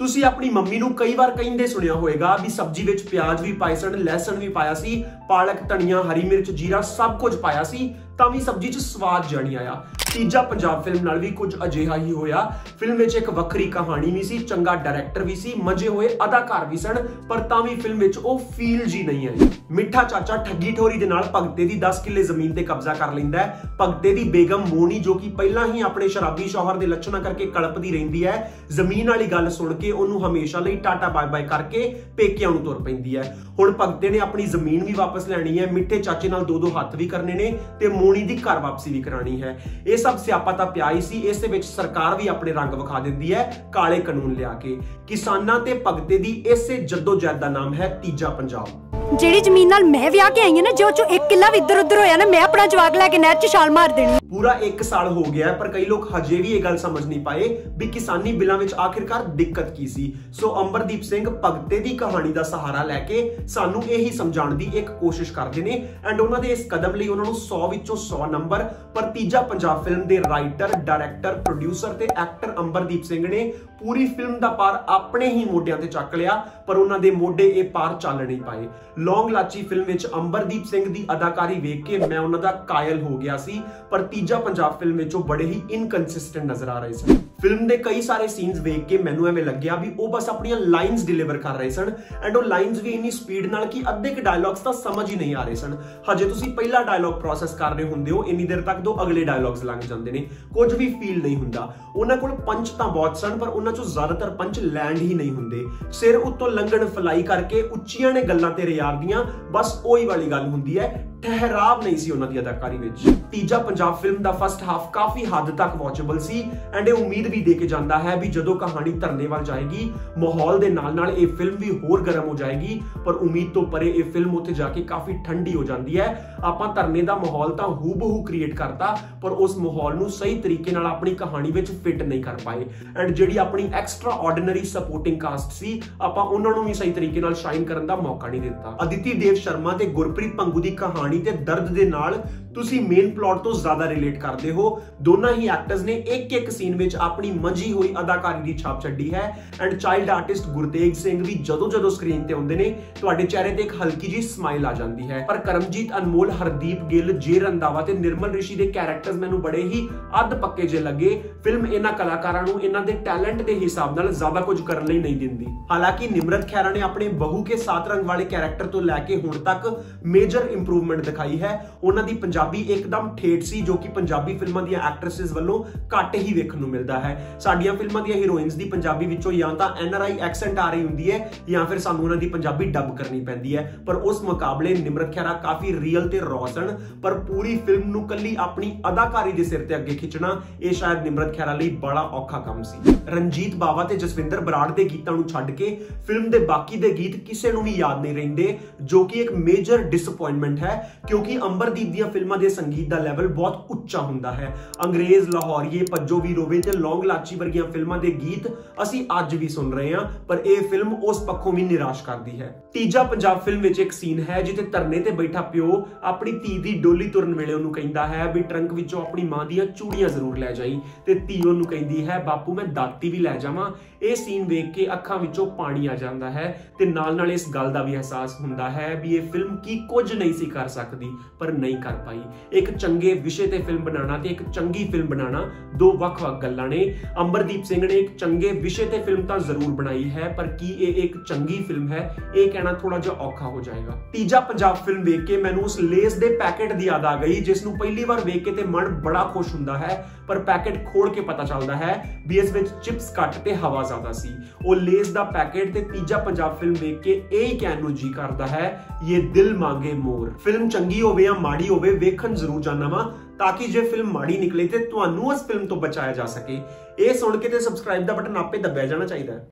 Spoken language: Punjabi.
ਤੁਸੀਂ ਆਪਣੀ ਮੰਮੀ ਨੂੰ ਕਈ ਵਾਰ ਕਹਿੰਦੇ ਸੁਣਿਆ ਹੋਵੇਗਾ ਵੀ ਸਬਜ਼ੀ ਵਿੱਚ ਪਿਆਜ਼ ਵੀ ਪਾਏ ਸਨ ਲਹਿਸਣ ਵੀ ਪਾਇਆ ਸੀ, ਪਾਲਕ, ਧਨੀਆ, ਹਰੀ ਮਿਰਚ, ਜੀਰਾ ਸਭ ਕੁਝ ਪਾਇਆ ਸੀ, ਤਾਂ ਵੀ ਸਬਜ਼ੀ 'ਚ ਸਵਾਦ ਜਾਣੀ ਆਇਆ। ਤੀਜਾ ਪੰਜਾਬ ਫਿਲਮ ਨਾਲ ਵੀ ਕੁਝ ਅਜਿਹਾ ਹੀ ਹੋਇਆ। ਫਿਲਮ ਵਿੱਚ ਇੱਕ ਵੱਖਰੀ ਕਹਾਣੀ ਵੀ ਸੀ, ਚੰਗਾ ਡਾਇਰੈਕਟਰ ਵੀ ਸੀ, ਮਜੇ ਹੋਏ, ਅਦਾਕਾਰ ਵੀ ਸਨ, ਪਰ ਤਾਂ ਵੀ ਫਿਲਮ ਵਿੱਚ ਉਹ ਫੀਲ ਜੀ ਨਹੀਂ ਆਈ। ਮਿੱਠਾ ਚਾਚਾ ਠੱਗੀ ਠੋਰੀ ਦੇ ਨਾਲ ਭਗਤੇ ਦੀ 10 ਕਿੱਲੇ ਜ਼ਮੀਨ ਤੇ ਕਬਜ਼ਾ ਕਰ ਲੈਂਦਾ ਹੈ। ਭਗਤੇ ਦੀ ਬੇਗਮ ਮੋਨੀ ਜੋ ਕਿ ਪਹਿਲਾਂ ਹੀ ਆਪਣੇ ਸ਼ਰਾਬੀ ਸ਼ੌਹਰ ਦੇ ਲੱਛਣਾਂ ਕਰਕੇ ਕਲਪਦੀ ਰਹਿੰਦੀ ਹੈ, ਜ਼ਮੀਨ ਵਾਲੀ ਗੱਲ ਸੁਣ ਕੇ ਉਹਨੂੰ ਹਮੇਸ਼ਾ ਲਈ ਟਾਟਾ ਬਾਏ ਬਾਏ ਕਰਕੇ ਪੇਕਿਆਂ ਨੂੰ ਤੁਰ ਪੈਂਦੀ ਹੈ। ਹੁਣ ਭਗਤੇ ਨੇ ਆਪਣੀ ਜ਼ਮੀਨ ਵੀ ਵਾਪਸ ਲੈਣੀ ਹੈ, ਮਿੱਠੇ ਚਾਚੇ ਨਾਲ ਦੋ ਦੋ ਹੱਥ ਵੀ ਕਰਨੇ ਨੇ ਤੇ ਮੋਨੀ ਦੀ ਘਰ ਵਾਪਸੀ ਵੀ ਕਰਾਣੀ ਹੈ। ਇਹ ਸਭ ਸਿਆਪਾ ਤਾਂ ਪਿਆ ਹੀ ਸੀ, ਇਸ ਦੇ ਵਿੱਚ ਸਰਕਾਰ ਵੀ ਆਪਣੇ ਰੰਗ ਵਿਖਾ ਦਿੰਦੀ ਹੈ, ਕਾਲੇ ਕਾਨੂੰਨ ਲਿਆ ਕੇ। ਕਿਸਾਨਾਂ ਤੇ ਭਗਤੇ ਦੀ ਇਸੇ ਜਦੋਜਹਿਦ ਦਾ ਨਾਮ ਹੈ ਤੀਜਾ ਪੰਜਾਬ। ਜਿਹੜੀ ਜ਼ਮੀਨ ਨਾਲ ਮੈਂ ਵਿਆਹ ਕੇ ਆਈ ਹਾਂ ਨਾ, ਜੋ ਚੋਂ ਇੱਕ ਕਿੱਲਾ ਵੀ ਇੱਧਰ ਉੱਧਰ ਹੋਇਆ ਨਾ, ਮੈਂ ਆਪਣਾ ਜਵਾਕ ਲੈ ਕੇ ਨਹਿਰ 'ਚ ਛਾਲ ਮਾਰ ਦੇਣੀ। ਪੂਰਾ 1 ਸਾਲ ਹੋ ਗਿਆ ਪਰ ਕਈ ਲੋਕ ਹਜੇ ਵੀ ਇਹ ਗੱਲ ਸਮਝ ਨਹੀਂ ਪਾਏ ਵੀ ਕਿਸਾਨੀ ਬਿੱਲਾਂ ਵਿੱਚ ਆਖਿਰਕਾਰ ਦਿੱਕਤ ਕੀ ਸੀ। ਸੋ ਅੰਬਰਦੀਪ ਸਿੰਘ ਭਗਤੇ ਦੀ ਕਹਾਣੀ ਦਾ ਸਹਾਰਾ ਲੈ ਕੇ ਸਾਨੂੰ ਇਹੀ ਸਮਝਾਉਣ ਦੀ ਇੱਕ ਕੋਸ਼ਿਸ਼ ਕਰਦੇ ਨੇ ਐਂਡ ਉਹਨਾਂ ਦੇ ਇਸ ਕਦਮ ਲਈ ਉਹਨਾਂ ਨੂੰ 100 ਵਿੱਚੋਂ 100 ਨੰਬਰ, ਪਰ ਤੀਜਾ ਪੰਜਾਬ ਫਿਲਮ ਦੇ ਰਾਈਟਰ ਡਾਇਰੈਕਟਰ ਪ੍ਰੋਡਿਊਸਰ ਤੇ ਐਕਟਰ ਅੰਬਰਦੀਪ ਸਿੰਘ ਨੇ ਪੂਰੀ ਫਿਲਮ ਦਾ ਪਾਰ ਆਪਣੇ ਹੀ ਮੋਢਿਆਂ ਤੇ ਚੱਕ ਲਿਆ। ਪਰ ਉਹਨਾਂ ਦੇ ਮੋਢੇ ਇਹ ਪਾਰ ਚੱਲ ਨਹੀਂ ਪਾਏ। ਲੌਂਗ ਲਾਚੀ ਫਿਲਮ ਵਿੱਚ ਅੰਬਰਦੀਪ ਸਿੰਘ ਦੀ ਅਦਾਕਾਰੀ ਵੇਖ ਕੇ ਮੈਂ ਉਹਨਾਂ ਦਾ ਕਾਇਲ ਹੋ ਗਿਆ ਸੀ, ਪਰ ਤੀਜਾ ਪੰਜਾਬ ਫਿਲਮ ਵਿੱਚ ਉਹ ਬੜੇ ਹੀ ਇਨਕਨਸਿਸਟੈਂਟ ਨਜ਼ਰ ਆ ਰਹੇ ਸਨ। ਫਿਲਮ ਦੇ ਕਈ ਸਾਰੇ ਸੀਨਸ ਵੇਖ ਕੇ ਮੈਨੂੰ ਐਵੇਂ ਲੱਗਿਆ ਵੀ ਉਹ ਬਸ ਆਪਣੀਆਂ ਲਾਈਨਸ ਡਿਲੀਵਰ ਕਰ ਰਹੇ ਸਨ ਐਂਡ ਉਹ ਲਾਈਨਸ ਵੀ ਇੰਨੀ ਸਪੀਡ ਨਾਲ ਕਿ ਅੱਧੇ ਕੇ ਡਾਇਲੌਗਸ ਤਾਂ ਸਮਝ ਹੀ ਨਹੀਂ ਆ ਰਹੇ ਸਨ। ਹਜੇ ਤੁਸੀਂ ਪਹਿਲਾ ਡਾਇਲੌਗ ਪ੍ਰੋਸੈਸ ਕਰ ਰਹੇ ਹੁੰਦੇ ਹੋ, ਇੰਨੀ ਦੇਰ ਤੱਕ ਦੋ ਅਗਲੇ ਡਾਇਲੌਗਸ ਲੰਘ ਜਾਂਦੇ ਨੇ। ਕੁਝ ਵੀ ਫੀਲ ਨਹੀਂ ਹੁੰਦਾ। ਉਹਨਾਂ ਕੋਲ ਪੰਚ ਤਾਂ ਬਹੁਤ ਸਨ, ਪਰ ਉਹਨਾਂ ਚੋਂ ਜ਼ਿਆਦਾਤਰ ਪੰਚ ਲੈਂਡ ਹੀ ਨਹੀਂ ਹੁੰਦੇ। ਸਿਰ ਉੱਤੋਂ ਲੰਘਣ ਫਲਾਈ ਕਰਕੇ ਉੱਚੀਆਂ ਨੇ ਗੱਲਾਂ ਤੇ ਰਿਆਰਦੀਆਂ ਬਸ ਉਹੀ ਵਾਲੀ ਗੱਲ ਹੁੰਦੀ ਹੈ। ਠਹਿਰਾਵ ਨਹੀਂ ਸੀ ਉਹਨਾਂ ਦੀ ਅਦਾਕਾਰੀ ਵਿੱਚ। ਤੀਜਾ ਪੰਜਾਬ ਫਿਲਮ ਦਾ ਫਸਟ ਹਾਫ ਕਾਫੀ ਹੱਦ ਤੱਕ ਵਾਚੇਬਲ ਸੀ ਐਂਡ ਇਹ ਉਮੀਦ ਵੀ ਦੇ ਕੇ ਜਾਂਦਾ ਹੈ ਵੀ ਜਦੋਂ ਕਹਾਣੀ ਧਰਨੇ ਵੱਲ ਜਾਏਗੀ, ਮਾਹੌਲ ਦੇ ਨਾਲ ਨਾਲ ਇਹ ਫਿਲਮ ਵੀ ਹੋਰ ਗਰਮ ਹੋ ਜਾਏਗੀ, ਪਰ ਉਮੀਦ ਤੋਂ ਪਰੇ ਇਹ ਫਿਲਮ ਉੱਥੇ ਜਾ ਕੇ ਕਾਫੀ ਠੰਡੀ ਹੋ ਜਾਂਦੀ ਹੈ। ਆਪਾਂ ਧਰਨੇ ਦਾ ਮਾਹੌਲ ਤਾਂ ਹੂਬਹੂ ਕ੍ਰੀਏਟ ਕਰਤਾ, ਪਰ ਉਸ ਮਾਹੌਲ ਨੂੰ ਸਹੀ ਤਰੀਕੇ ਨਾਲ ਆਪਣੀ ਕਹਾਣੀ ਵਿੱਚ ਫਿੱਟ ਨਹੀਂ ਕਰ ਪਾਏ। ਐਂਡ ਜਿਹੜੀ ਆਪਣੀ ਐਕਸਟਰਾ ਆਰਡੀਨਰੀ ਸਪੋਰਟਿੰਗ ਕਾਸਟ ਸੀ, ਆਪਾਂ ਉਹਨਾਂ ਨੂੰ ਵੀ ਸਹੀ ਤਰੀਕੇ ਨਾਲ ਸ਼ਾਈਨ ਕਰਨ ਦਾ ਮੌਕਾ ਨਹੀਂ ਦਿੱਤਾ। ਅਦਿਤੀ ਦੇਵ ਸ਼ਰਮਾ ਤੇ ਗੁਰਪ੍ਰੀਤ ਪੰਗੂ ਦੀ ਕਹਾਣੀ ਤੇ ਦਰਦ ਦੇ ਨਾਲ ਤੁਸੀਂ ਮੇਨ ਪਲਾਟ ਤੋਂ ਜ਼ਿਆਦਾ ਰਿਲੇਟ ਕਰਦੇ ਹੋ। ਦੋਨਾਂ ਹੀ ਐਕਟਰਸ ਨੇ ਇੱਕ ਇੱਕ ਸੀਨ ਵਿੱਚ ਆਪਣੀ ਮੰਜੀ ਹੋਈ ਅਦਾਕਾਰੀ ਦੀ ਛਾਪ ਛੱਡੀ ਹੈ। And child artist Gurtej Singh ਵੀ ਜਦੋਂ ਜਦੋਂ ਸਕਰੀਨ ਤੇ ਆਉਂਦੇ ਨੇ, ਤੁਹਾਡੇ ਚਿਹਰੇ ਤੇ ਇੱਕ ਹਲਕੀ ਜੀ ਸਮਾਈਲ ਆ ਜਾਂਦੀ ਹੈ। ਪਰ ਕਰਮਜੀਤ, ਅਨਮੋਲ, ਹਰਦੀਪ ਗਿੱਲ, ਜੇ ਰੰਦਾਵਾ ਤੇ ਨਿਰਮਲ ਰਿਸ਼ੀ ਦੇ ਕੈਰੈਕਟਰਸ ਮੈਨੂੰ ਬੜੇ ਹੀ ਅੱਧ ਪੱਕੇ ਜੇ ਲੱਗੇ। ਫਿਲਮ ਇਹਨਾਂ ਕਲਾਕਾਰਾਂ ਨੂੰ ਇਹਨਾਂ ਦੇ ਟੈਲੈਂਟ ਦੇ ਹਿਸਾਬ ਨਾਲ ਜ਼ਿਆਦਾ ਕੁਝ ਕਰਨ ਲਈ ਨਹੀਂ ਦਿੰਦੀ। ਹਾਲਾਂਕਿ ਨਿਮਰਤ ਖੈਰਾ ਨੇ ਆਪਣੇ ਬਹੂ ਕੇ ਸਾਤ ਰੰਗ ਵਾਲੇ ਕੈਰੈਕਟਰ ਤੋਂ ਲੈ ਕੇ ਹੁਣ ਤੱਕ ਮੇਜਰ ਇੰਪਰੂਵਮੈਂਟ ਦਿਖਾਈ ਹੈ। ਉਹਨਾਂ ਦੀ ਪੰਜਾਬੀ ਇੱਕਦਮ ਠੇਠ ਸੀ, ਜੋ ਕਿ ਪੰਜਾਬੀ ਫਿਲਮਾਂ ਦੀਆਂ ਐਕਟ੍ਰੈਸਸ ਵੱਲੋਂ ਘੱਟ ਹੀ ਵੇਖਣ ਨੂੰ ਮਿਲਦਾ ਹੈ। ਸਾਡੀਆਂ ਫਿਲਮਾਂ ਦੀਆਂ ਹੀਰੋਇਨਸ ਦੀ ਪੰਜਾਬੀ ਵਿੱਚੋਂ ਜਾਂ ਤਾਂ ਐਨਆਰਆਈ ਐਕਸੈਂਟ ਆ ਰਹੀ ਹੁੰਦੀ ਹੈ, ਜਾਂ ਫਿਰ ਸਾਨੂੰ ਉਹਨਾਂ ਦੀ ਪੰਜਾਬੀ ਡੱਬ ਕਰਨੀ ਪੈਂਦੀ ਹੈ। ਪਰ ਉਸ ਮੁਕਾਬਲੇ ਨਿਮਰਤ ਖੈਰਾ ਕਾਫੀ ਰੀਅਲ ਤੇ ਰੌ ਪਰ ਪੂਰੀ ਫਿਲਮ ਨੂੰ ਕੱਲੀ ਆਪਣੀ ਅਦਾਕਾਰੀ ਦੇ ਸਿਰ ਤੇ ਅੱਗੇ ਖਿੱਚਣਾ, ਇਹ ਸ਼ਾਇਦ ਨਿਮਰਤ ਖੈਰਾ ਲਈ ਬੜਾ ਔਖਾ ਕੰਮ ਸੀ। ਰਣਜੀਤ ਬਾਵਾ ਤੇ ਜਸਵਿੰਦਰ ਬਰਾੜ ਦੇ ਗੀਤਾਂ ਨੂੰ ਛੱਡ ਕੇ ਫਿਲਮ ਦੇ ਬਾਕੀ ਦੇ ਗੀਤ ਕਿਸੇ ਨੂੰ ਵੀ ਯਾਦ ਨਹੀਂ ਰਹਿੰਦੇ, ਜੋ ਕਿ ਇੱਕ ਮੇਜਰ ਡਿਸਪਾਇੰਟਮੈਂਟ ਹੈ। ਕਿਉਂਕਿ ਅੰਬਰਦੀਪ ਦੀਆਂ ਫਿਲਮਾਂ ਦੇ ਸੰਗੀਤ ਦਾ ਲੈਵਲ ਬਹੁਤ ਉੱਚਾ ਹੁੰਦਾ ਹੈ। ਅੰਗਰੇਜ਼, ਲਾਹੌਰੀਏ ਪੱਜੋ ਵੀ ਰੋਵੇ ਤੇ ਲੌਂਗ ਲਾਚੀ ਵਰਗੀਆਂ ਫਿਲਮਾਂ ਦੇ ਗੀਤ ਅਸੀਂ ਅੱਜ ਵੀ ਸੁਣ ਰਹੇ ਹਾਂ, ਪਰ ਇਹ ਫਿਲਮ ਉਸ ਪੱਖੋਂ ਵੀ ਨਿਰਾਸ਼ ਕਰਦੀ ਹੈ। ਤੀਜਾ ਪੰਜਾਬ ਫਿਲਮ ਵਿੱਚ ਇੱਕ ਸੀਨ ਹੈ ਜਿੱਥੇ ਧਰਨੇ ਤੇ ਬੈਠਾ ਪਿਓ ਆਪਣੀ ਧੀ ਦੀ ਡੋਲੀ ਤੁਰਨ ਵੇਲੇ ਉਹਨੂੰ ਕਹਿੰਦਾ ਹੈ ਵੀ ਟਰੰਕ ਵਿੱਚੋਂ ਆਪਣੀ ਮਾਂ ਦੀਆਂ ਚੂੜੀਆਂ ਜ਼ਰੂਰ ਲੈ ਜਾਈ ਤੇ ਧੀ ਉਹਨੂੰ ਕਹਿੰਦੀ ਹੈ, ਬਾਪੂ, ਮੈਂ ਦਾਤੀ ਵੀ ਲੈ ਜਾਵਾਂ। ਇਹ ਸੀਨ ਵੇਖ ਕੇ ਅੱਖਾਂ ਵਿੱਚੋਂ ਪਾਣੀ ਆ ਜਾਂਦਾ ਹੈ ਤੇ ਨਾਲ ਨਾਲ ਇਸ ਗੱਲ ਦਾ ਵੀ ਅਹਿਸਾਸ ਹੁੰਦਾ ਹੈ ਵੀ ਇਹ ਫਿਲਮ ਕੀ ਕੁਝ ਨਹੀਂ ਸੀ ਕਰ ਸਕਦੀ। ਸਕਦੀ, ਪਰ ਨਹੀਂ ਕਰ ਪਾਈ। ਇੱਕ ਚੰਗੇ ਵਿਸ਼ੇ ਤੇ ਫਿਲਮ ਬਣਾਉਣਾ ਤੇ ਇੱਕ ਚੰਗੀ ਫਿਲਮ ਬਣਾਉਣਾ ਦੋ ਵੱਖ-ਵੱਖ ਗੱਲਾਂ ਨੇ। ਅੰਬਰਦੀਪ ਸਿੰਘ ਨੇ ਇੱਕ ਚੰਗੇ ਵਿਸ਼ੇ ਤੇ ਫਿਲਮ ਤਾਂ ਜ਼ਰੂਰ ਬਣਾਈ ਹੈ, ਪਰ ਕੀ ਇਹ ਇੱਕ ਚੰਗੀ ਫਿਲਮ ਹੈ? ਇਹ ਕਹਿਣਾ ਥੋੜਾ ਜਿਹਾ ਔਖਾ ਹੋ ਜਾਏਗਾ। ਤੀਜਾ ਪੰਜਾਬ ਫਿਲਮ ਵੇਖ ਕੇ ਮੈਨੂੰ ਉਸ ਲੇਸ ਦੇ ਪੈਕੇਟ ਦੀ ਯਾਦ ਆ ਗਈ, ਜਿਸ ਨੂੰ ਪਹਿਲੀ ਵਾਰ ਵੇਖ ਕੇ ਤੇ ਮਨ ਬੜਾ ਖੁਸ਼ ਹੁੰਦਾ ਹੈ, ਪਰ ਪੈਕੇਟ ਖੋਲ ਕੇ ਪਤਾ ਚੱਲਦਾ ਹੈ, ਵੀ ਇਸ ਵਿੱਚ ਚਿਪਸ ਘੱਟ ਤੇ ਹਵਾ ਜ਼ਿਆਦਾ ਸੀ। ਉਹ ਲੇਸ ਦਾ ਪੈਕੇਟ ਤੇ ਤੀਜਾ ਪੰਜਾਬ ਫਿਲਮ ਵੇਖ ਕੇ ਇਹ ਹੀ ਕਹਿਣ ਨੂੰ ਜੀ ਕਰਦਾ ਹੈ ਇਹ ਦਿਲ ਮੰਗੇ ਮੋਰ। ਫਿਲਮ ਚੰਗੀ ਹੋਵੇ ਜਾਂ ਮਾੜੀ ਹੋਵੇ, ਵੇਖਣ ਜ਼ਰੂਰ ਜਾਣਾ ਵਾ, ਤਾਂ ਕਿ ਜੇ ਫਿਲਮ ਮਾੜੀ ਨਿਕਲੇ ਤੇ ਤੁਹਾਨੂੰ ਉਸ ਫਿਲਮ ਤੋਂ ਬਚਾਇਆ ਜਾ ਸਕੇ। ਇਹ ਸੁਣ ਕੇ ਤੇ ਸਬਸਕ੍ਰਾਈਬ ਦਾ ਬਟਨ ਆਪੇ ਦੱਬਿਆ ਜਾਣਾ ਚਾਹੀਦਾ ਹੈ।